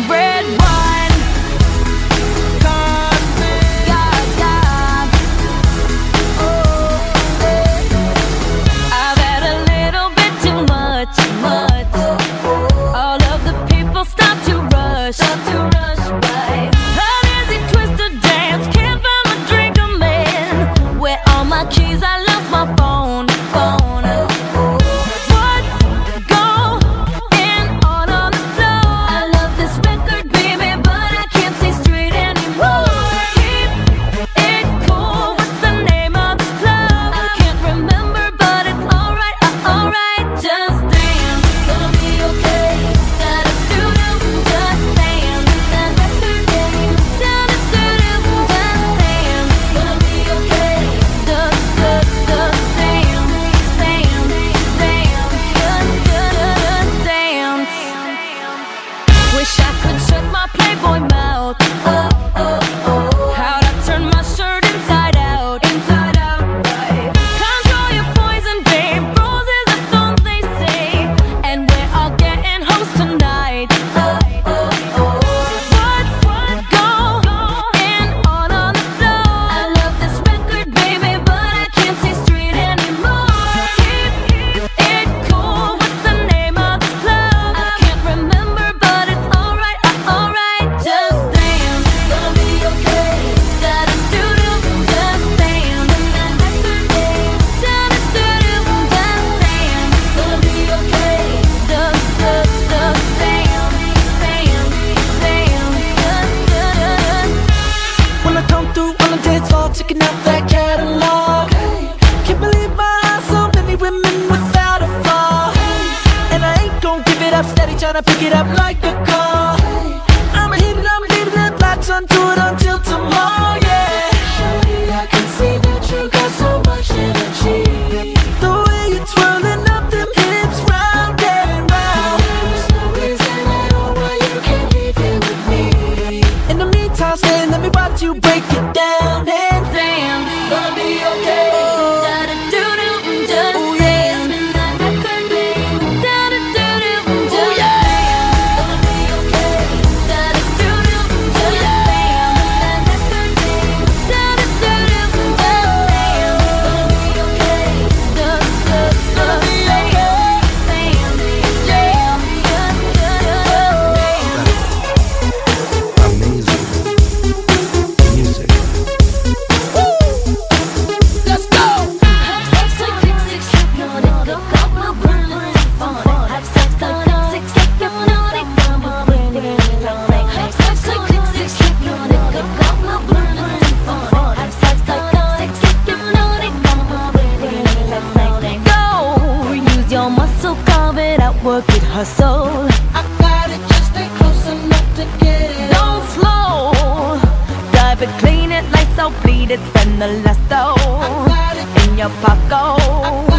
break. Tryna pick it up like a call. I'ma hit it, I'm leaving it, latch onto it until tomorrow, yeah. Shawty, I can see that you got so much energy. The way you're twirling up them hips round and round. There's no reason at all why you can't be here with me. In the meantime, stay, let me watch you break it down and Damn, gonna be okay. Out, bleed it, spend the last it. in your pocket.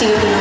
Studio.